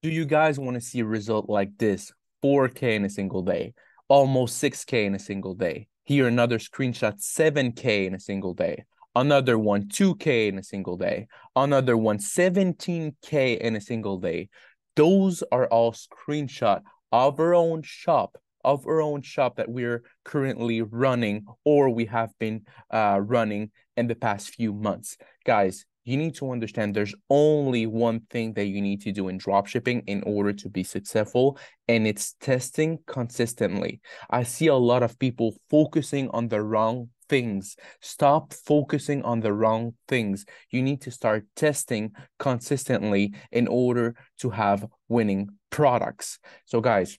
Do you guys want to see a result like this? 4K in a single day, almost 6K in a single day. Here, another screenshot, 7K in a single day. Another one, 2K in a single day. Another one, 17K in a single day. Those are all screenshot of our own shop, of our own shop that we're currently running or we have been uh, running in the past few months. Guys, you need to understand there's only one thing that you need to do in dropshipping in order to be successful, and it's testing consistently. I see a lot of people focusing on the wrong things. Stop focusing on the wrong things. You need to start testing consistently in order to have winning products. So, guys,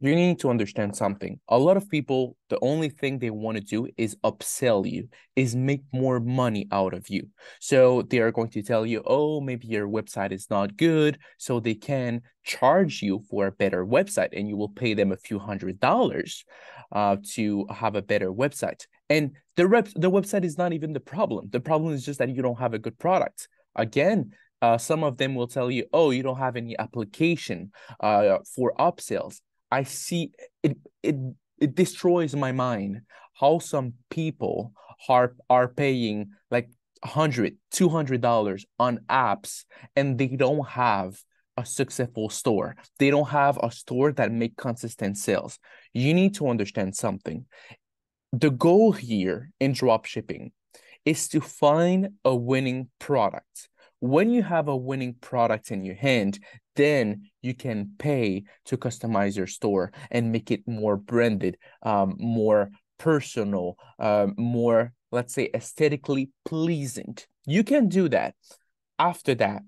you need to understand something. A lot of people, the only thing they want to do is upsell you, is make more money out of you. So they are going to tell you, oh, maybe your website is not good. So they can charge you for a better website and you will pay them a few hundred dollars uh, to have a better website. And the, rep- the website is not even the problem. The problem is just that you don't have a good product. Again, uh, some of them will tell you, oh, you don't have any application uh, for upsells I see it it it destroys my mind how some people are are paying like 100 200 dollars on apps and they don't have a successful store. They don't have a store that make consistent sales. You need to understand something. The goal here in drop shipping is to find a winning product. When you have a winning product in your hand then you can pay to customize your store and make it more branded, um, more personal, uh, more, let's say, aesthetically pleasing. You can do that. After that,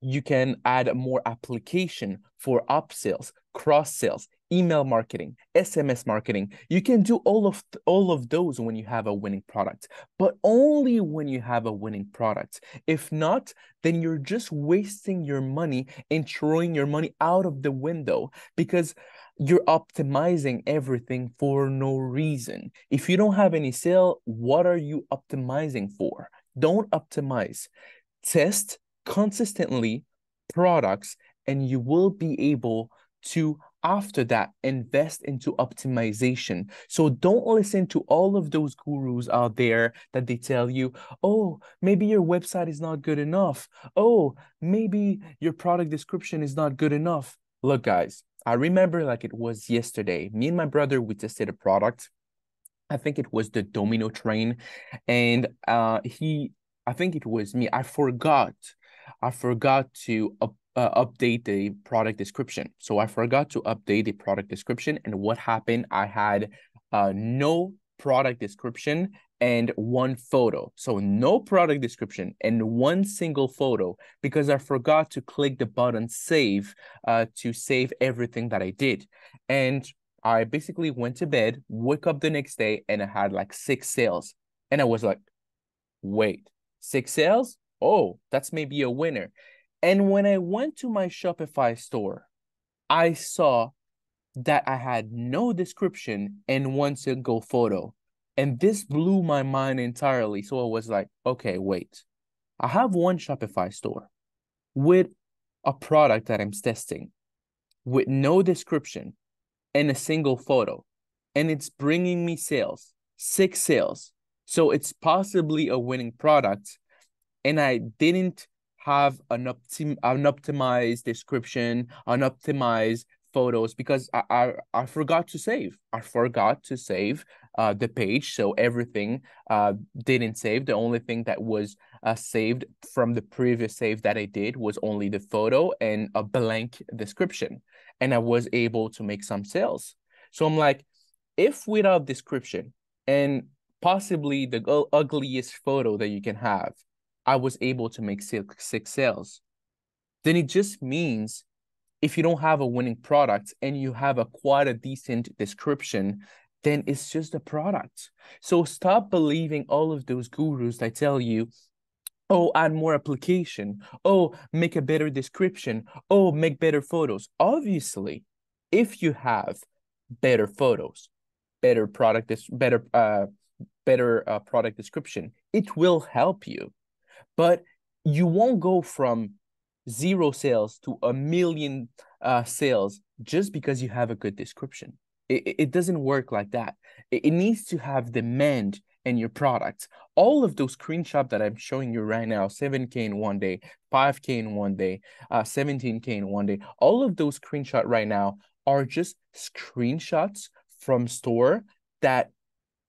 you can add more application for upsells, cross sales, email marketing, SMS marketing. You can do all of all of those when you have a winning product, but only when you have a winning product. If not, then you're just wasting your money and throwing your money out of the window because you're optimizing everything for no reason. If you don't have any sale, what are you optimizing for? Don't optimize. Test consistently products and you will be able to after that invest into optimization. So don't listen to all of those gurus out there that they tell you oh maybe your website is not good enough. Oh maybe your product description is not good enough. Look guys i remember like it was yesterday me and my brother we tested a product. I think it was the domino train and uh he i think it was me. I forgot i forgot to up uh, update the product description. So I forgot to update the product description. And what happened? I had uh, no product description and one photo. So no product description and one single photo because I forgot to click the button save uh, to save everything that I did. And I basically went to bed, woke up the next day, and I had like six sales. And I was like, wait, six sales? Oh, that's maybe a winner. And when I went to my Shopify store, I saw that I had no description and one single photo. And this blew my mind entirely. So I was like, okay, wait. I have one Shopify store with a product that I'm testing with no description and a single photo. And it's bringing me sales, six sales. So it's possibly a winning product. And I didn't have an optim an optimized description, an optimized photos because I, I I forgot to save. I forgot to save uh the page, so everything uh didn't save. The only thing that was uh saved from the previous save that I did was only the photo and a blank description, and I was able to make some sales. So I'm like, if without description and possibly the ugliest photo that you can have I was able to make six, six sales, then it just means if you don't have a winning product and you have a quite a decent description, then it's just a product. So stop believing all of those gurus that tell you, oh, add more application, oh, make a better description, oh, make better photos. Obviously, if you have better photos, better product, better uh, better uh, product description, it will help you but you won't go from zero sales to a million uh, sales just because you have a good description. It, it doesn't work like that. It, it needs to have demand in your products. All of those screenshots that I'm showing you right now, 7K in one day, 5K in one day, uh, 17K in one day, all of those screenshots right now are just screenshots from store that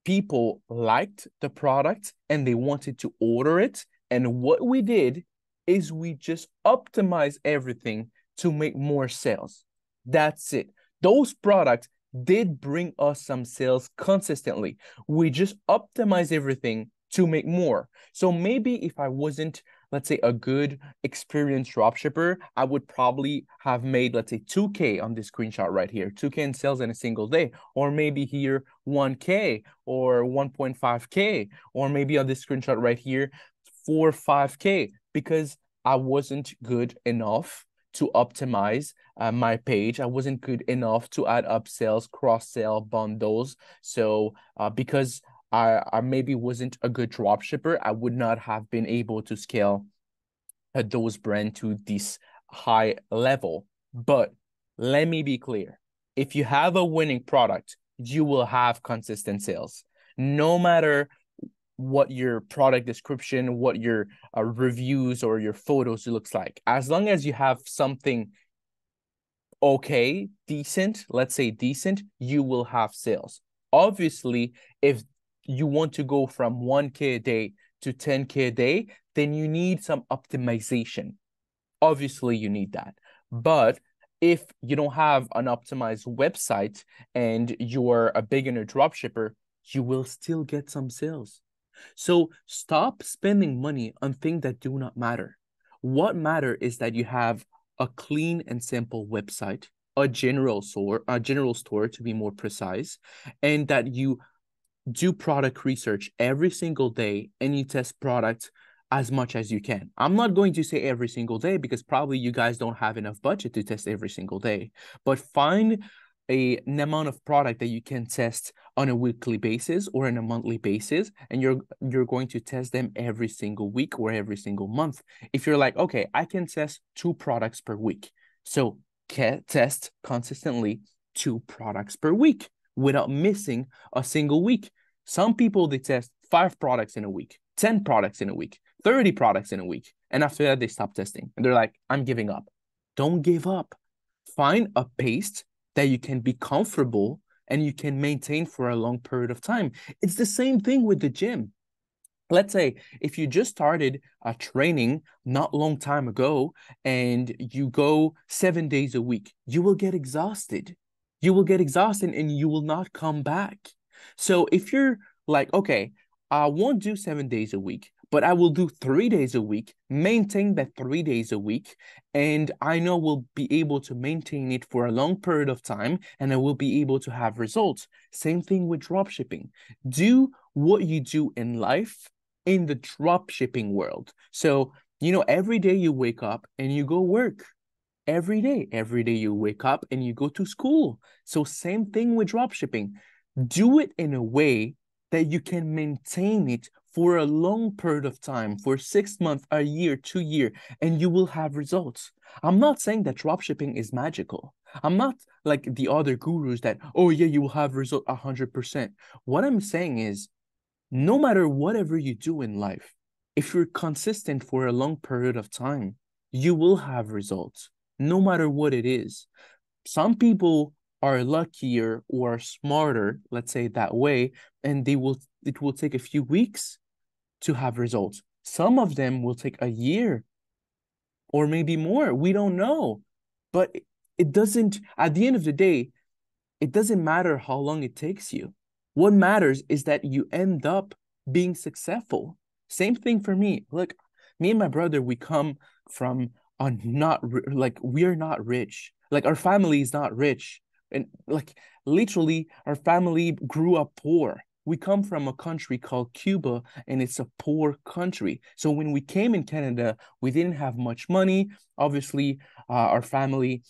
people liked the product and they wanted to order it. And what we did is we just optimize everything to make more sales. That's it. Those products did bring us some sales consistently. We just optimize everything to make more. So maybe if I wasn't, let's say, a good experienced dropshipper, I would probably have made, let's say, 2K on this screenshot right here, 2K in sales in a single day, or maybe here 1K or 1.5K, or maybe on this screenshot right here, 4 5K, because I wasn't good enough to optimize uh, my page. I wasn't good enough to add upsells, cross sell, bundles. So uh, because I, I maybe wasn't a good drop shipper, I would not have been able to scale uh, those brand to this high level. But let me be clear. If you have a winning product, you will have consistent sales. No matter what your product description, what your uh, reviews or your photos looks like. As long as you have something okay, decent, let's say decent, you will have sales. Obviously, if you want to go from 1K a day to 10K a day, then you need some optimization. Obviously, you need that. But if you don't have an optimized website and you're a beginner dropshipper, you will still get some sales. So stop spending money on things that do not matter. What matter is that you have a clean and simple website, a general store, a general store to be more precise, and that you do product research every single day and you test products as much as you can. I'm not going to say every single day because probably you guys don't have enough budget to test every single day, but find a, an amount of product that you can test on a weekly basis or on a monthly basis and you're you're going to test them every single week or every single month. If you're like okay i can test two products per week. So test consistently two products per week without missing a single week. Some people they test five products in a week 10 products in a week 30 products in a week and after that they stop testing and they're like i'm giving up. Don't give up. Find a pace that you can be comfortable and you can maintain for a long period of time. It's the same thing with the gym. Let's say if you just started a training not long time ago and you go 7 days a week, you will get exhausted. You will get exhausted and you will not come back. So if you're like, okay, I won't do 7 days a week but I will do three days a week, maintain that three days a week, and I know we'll be able to maintain it for a long period of time and I will be able to have results. Same thing with drop shipping. Do what you do in life in the drop shipping world. So, you know, every day you wake up and you go work. Every day, every day you wake up and you go to school. So, same thing with drop shipping. Do it in a way that you can maintain it for a long period of time, for six months, a year, two year, and you will have results. I'm not saying that dropshipping is magical. I'm not like the other gurus that, oh yeah, you will have result 100%. What I'm saying is, no matter whatever you do in life, if you're consistent for a long period of time, you will have results, no matter what it is. Some people are luckier or smarter, let's say that way, and they will it will take a few weeks to have results. Some of them will take a year or maybe more. We don't know. But it doesn't, at the end of the day, it doesn't matter how long it takes you. What matters is that you end up being successful. Same thing for me. Look, me and my brother, we come from a not like we're not rich. Like our family is not rich. And like literally, our family grew up poor we come from a country called Cuba and it's a poor country. So when we came in Canada, we didn't have much money. Obviously, uh, our family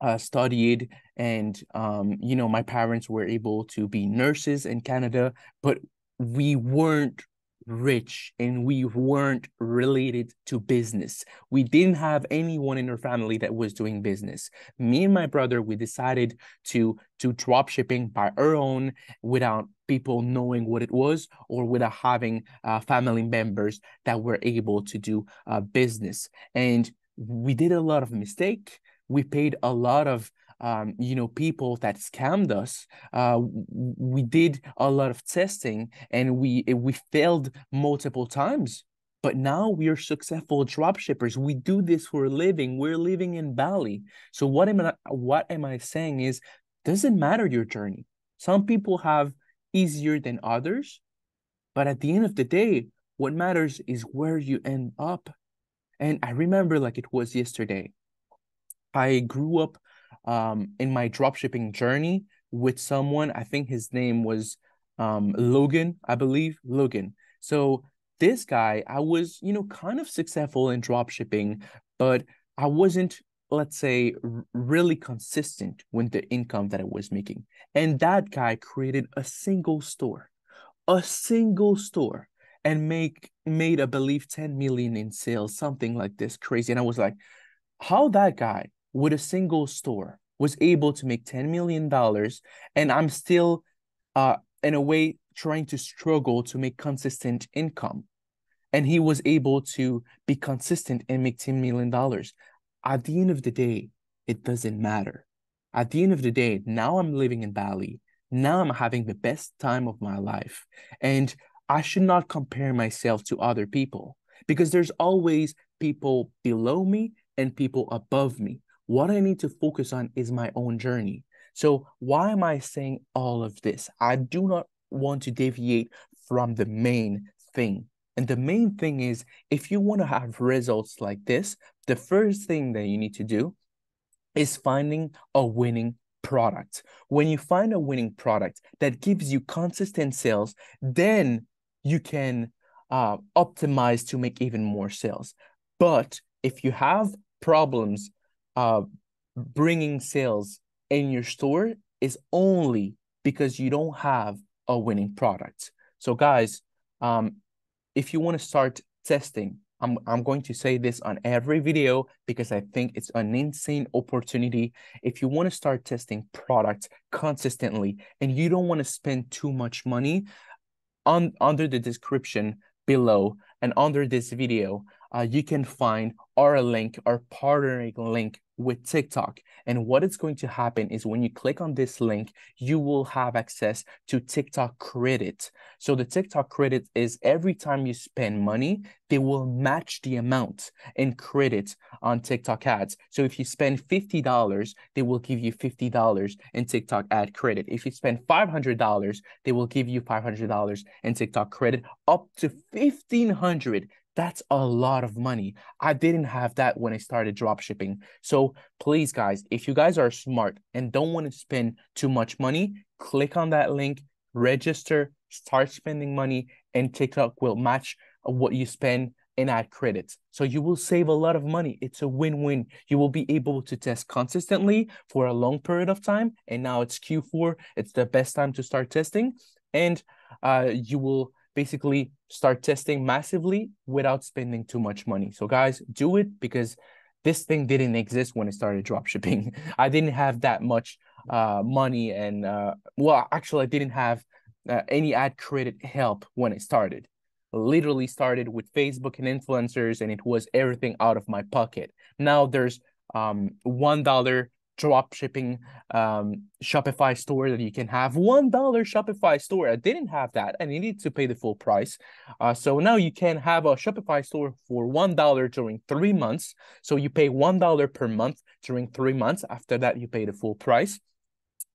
uh, studied and um, you know my parents were able to be nurses in Canada, but we weren't rich and we weren't related to business. We didn't have anyone in our family that was doing business. Me and my brother, we decided to to drop shipping by our own without people knowing what it was or without having uh, family members that were able to do uh, business. And we did a lot of mistake. We paid a lot of um, you know, people that scammed us. Uh, we did a lot of testing and we we failed multiple times. But now we are successful drop shippers. We do this for a living. We're living in Bali. So what am I what am I saying is doesn't matter your journey. Some people have easier than others, but at the end of the day, what matters is where you end up. And I remember like it was yesterday. I grew up um, in my dropshipping journey with someone. I think his name was um, Logan, I believe. Logan. So this guy, I was, you know, kind of successful in dropshipping, but I wasn't, let's say, really consistent with the income that I was making. And that guy created a single store, a single store, and make made, I believe, 10 million in sales, something like this crazy. And I was like, how that guy with a single store was able to make $10 million and I'm still uh in a way trying to struggle to make consistent income. And he was able to be consistent and make $10 million. At the end of the day, it doesn't matter. At the end of the day, now I'm living in Bali. Now I'm having the best time of my life. And I should not compare myself to other people because there's always people below me and people above me. What I need to focus on is my own journey. So, why am I saying all of this? I do not want to deviate from the main thing. And the main thing is if you want to have results like this, the first thing that you need to do is finding a winning product. When you find a winning product that gives you consistent sales, then you can uh, optimize to make even more sales. But if you have problems uh, bringing sales in your store is only because you don't have a winning product. So guys, um, if you want to start testing, I'm, I'm going to say this on every video because I think it's an insane opportunity. If you want to start testing products consistently and you don't want to spend too much money, on under the description below and under this video, uh, you can find our link, our partnering link with TikTok. And what is going to happen is when you click on this link, you will have access to TikTok credit. So the TikTok credit is every time you spend money, they will match the amount in credit on TikTok ads. So if you spend $50, they will give you $50 in TikTok ad credit. If you spend $500, they will give you $500 in TikTok credit up to 1500 that's a lot of money. I didn't have that when I started drop shipping. So please, guys, if you guys are smart and don't want to spend too much money, click on that link, register, start spending money, and TikTok will match what you spend in ad credits. So you will save a lot of money. It's a win-win. You will be able to test consistently for a long period of time. And now it's Q4. It's the best time to start testing. And uh, you will basically start testing massively without spending too much money. So guys, do it because this thing didn't exist when I started dropshipping. I didn't have that much uh, money and uh, well, actually I didn't have uh, any ad credit help when I started. Literally started with Facebook and influencers and it was everything out of my pocket. Now there's um $1 drop shipping um, Shopify store that you can have. $1 Shopify store. I didn't have that. I needed to pay the full price. Uh, so now you can have a Shopify store for $1 during three months. So you pay $1 per month during three months. After that, you pay the full price.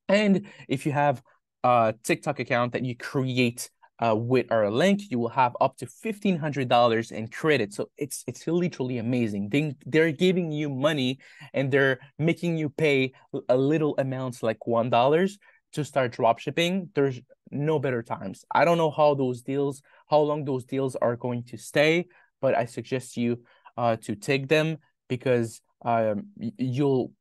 And if you have a TikTok account that you create uh, with our link, you will have up to fifteen hundred dollars in credit. So it's it's literally amazing. They they're giving you money and they're making you pay a little amounts like one dollars to start drop shipping. There's no better times. I don't know how those deals, how long those deals are going to stay, but I suggest you uh, to take them because um, you'll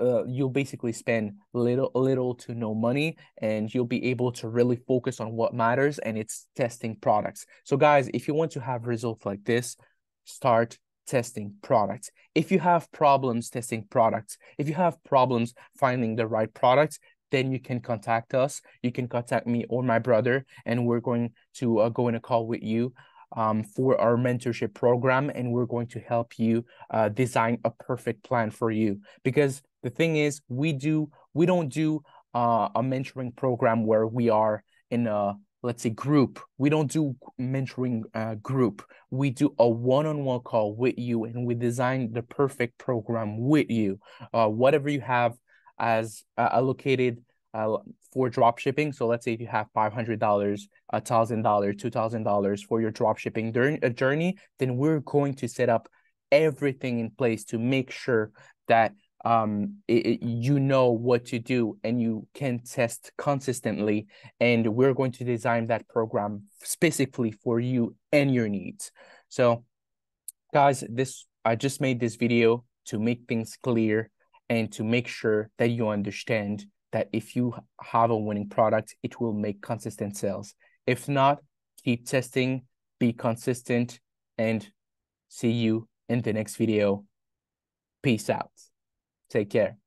uh, you'll basically spend little little to no money and you'll be able to really focus on what matters and it's testing products. So guys if you want to have results like this start testing products. If you have problems testing products if you have problems finding the right products then you can contact us. You can contact me or my brother and we're going to uh, go in a call with you um, for our mentorship program and we're going to help you uh, design a perfect plan for you. Because the thing is we do we don't do uh, a mentoring program where we are in a let's say group. We don't do mentoring uh, group. We do a one-on-one call with you and we design the perfect program with you. Uh, whatever you have as uh, allocated uh, for drop shipping. So let's say if you have five hundred dollars, a thousand dollars, two thousand dollars for your drop shipping during a journey, then we're going to set up everything in place to make sure that um it, it, you know what to do and you can test consistently and we're going to design that program specifically for you and your needs so guys this i just made this video to make things clear and to make sure that you understand that if you have a winning product, it will make consistent sales. If not, keep testing, be consistent, and see you in the next video. Peace out. Take care.